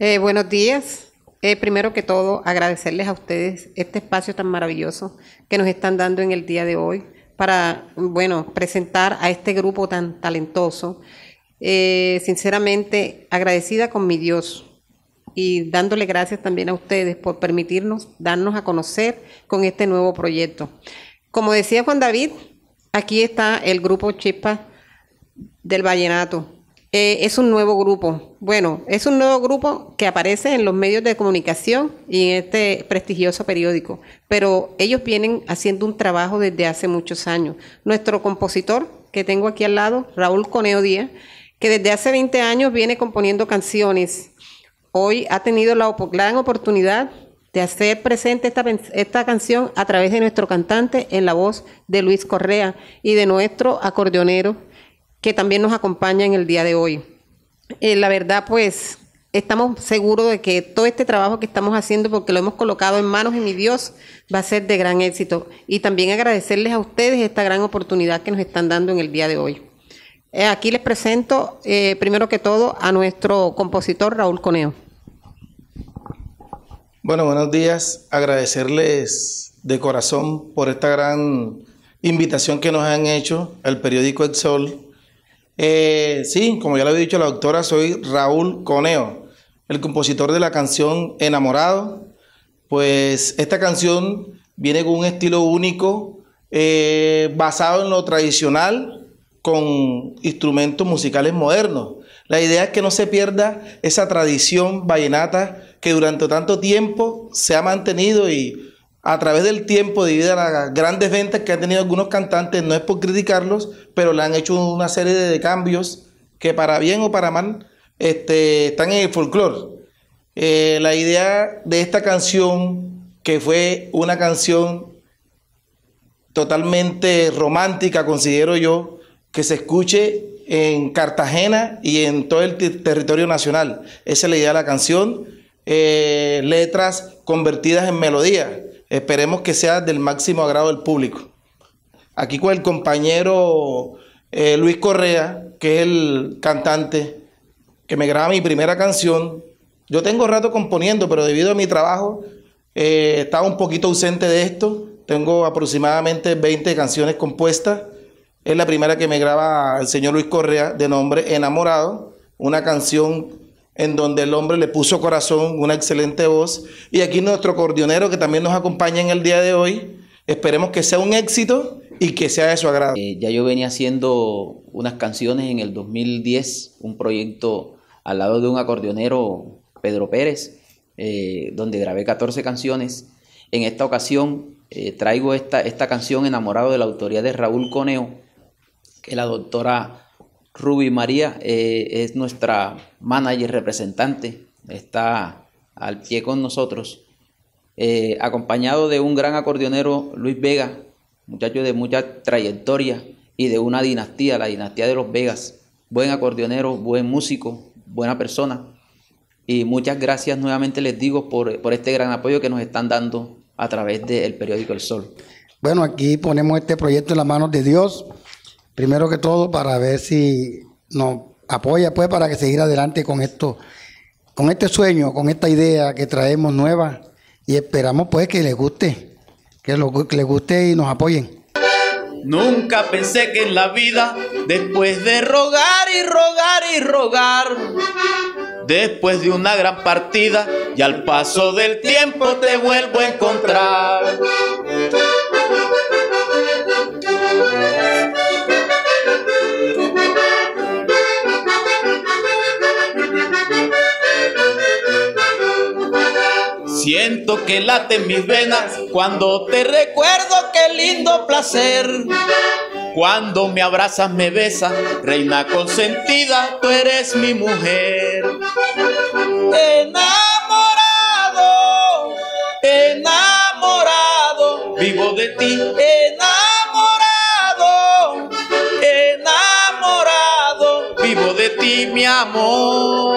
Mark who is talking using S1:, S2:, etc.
S1: Eh, buenos días. Eh, primero que todo, agradecerles a ustedes este espacio tan maravilloso que nos están dando en el día de hoy para, bueno, presentar a este grupo tan talentoso. Eh, sinceramente, agradecida con mi Dios y dándole gracias también a ustedes por permitirnos darnos a conocer con este nuevo proyecto. Como decía Juan David, aquí está el grupo Chispa del Vallenato. Eh, es un nuevo grupo. Bueno, es un nuevo grupo que aparece en los medios de comunicación y en este prestigioso periódico, pero ellos vienen haciendo un trabajo desde hace muchos años. Nuestro compositor, que tengo aquí al lado, Raúl Coneo Díaz, que desde hace 20 años viene componiendo canciones, hoy ha tenido la gran oportunidad de hacer presente esta, esta canción a través de nuestro cantante en la voz de Luis Correa y de nuestro acordeonero que también nos acompaña en el día de hoy. Eh, la verdad, pues, estamos seguros de que todo este trabajo que estamos haciendo, porque lo hemos colocado en manos de mi Dios, va a ser de gran éxito. Y también agradecerles a ustedes esta gran oportunidad que nos están dando en el día de hoy. Eh, aquí les presento, eh, primero que todo, a nuestro compositor Raúl Coneo.
S2: Bueno, buenos días. Agradecerles de corazón por esta gran invitación que nos han hecho el periódico El Sol eh, sí, como ya lo había dicho la doctora, soy Raúl Coneo, el compositor de la canción Enamorado. Pues esta canción viene con un estilo único, eh, basado en lo tradicional, con instrumentos musicales modernos. La idea es que no se pierda esa tradición vallenata que durante tanto tiempo se ha mantenido y a través del tiempo, debido a las grandes ventas que han tenido algunos cantantes, no es por criticarlos, pero le han hecho una serie de cambios que para bien o para mal este, están en el folclore. Eh, la idea de esta canción, que fue una canción totalmente romántica, considero yo, que se escuche en Cartagena y en todo el territorio nacional. Esa es la idea de la canción. Eh, letras convertidas en melodía Esperemos que sea del máximo agrado del público. Aquí con el compañero eh, Luis Correa, que es el cantante que me graba mi primera canción. Yo tengo rato componiendo, pero debido a mi trabajo eh, estaba un poquito ausente de esto. Tengo aproximadamente 20 canciones compuestas. Es la primera que me graba el señor Luis Correa de nombre Enamorado, una canción en donde el hombre le puso corazón, una excelente voz. Y aquí nuestro cordionero que también nos acompaña en el día de hoy. Esperemos que sea un éxito y que sea de su agrado.
S3: Eh, ya yo venía haciendo unas canciones en el 2010, un proyecto al lado de un acordeonero, Pedro Pérez, eh, donde grabé 14 canciones. En esta ocasión eh, traigo esta, esta canción enamorado de la autoría de Raúl Coneo, que la doctora Ruby María eh, es nuestra manager representante, está al pie con nosotros, eh, acompañado de un gran acordeonero Luis Vega, muchacho de mucha trayectoria y de una dinastía, la dinastía de los Vegas, buen acordeonero, buen músico, buena persona. Y muchas gracias nuevamente les digo por, por este gran apoyo que nos están dando a través del periódico El Sol.
S4: Bueno, aquí ponemos este proyecto en las manos de Dios primero que todo para ver si nos apoya pues para que seguir adelante con esto, con este sueño, con esta idea que traemos nueva y esperamos pues que les guste, que, que les guste y nos apoyen.
S5: Nunca pensé que en la vida, después de rogar y rogar y rogar, después de una gran partida y al paso del tiempo te vuelvo a encontrar. Siento que late mis venas cuando te recuerdo qué lindo placer. Cuando me abrazas, me besas, reina consentida, tú eres mi mujer. Enamorado, enamorado, vivo de ti, enamorado, enamorado, vivo de ti, mi amor.